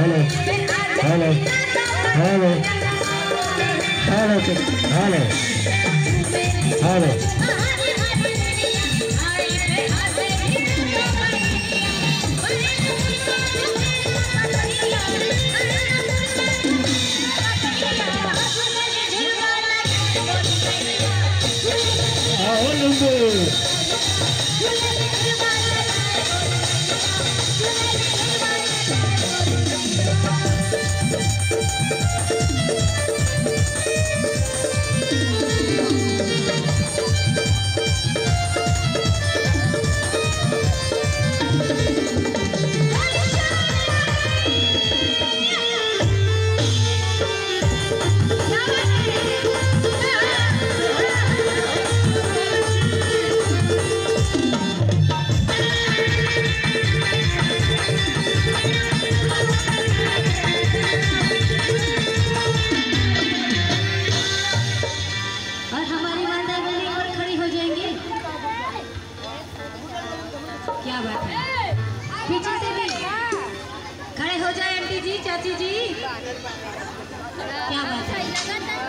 Hello hello hello hello hello hello आओ लंबू और क्या बात है? पीछे से भी। खड़े हो जाए आंटी जी, चाची जी। क्या बात है?